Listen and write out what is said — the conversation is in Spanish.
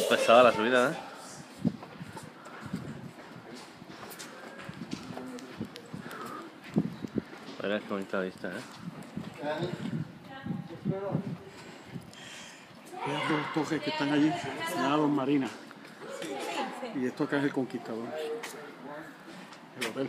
Pasada la subida, ¿eh? Verás qué bonita vista, ¿eh? Esas dos torres que están allí, llamados Marina. Y esto acá es el Conquistador. El hotel.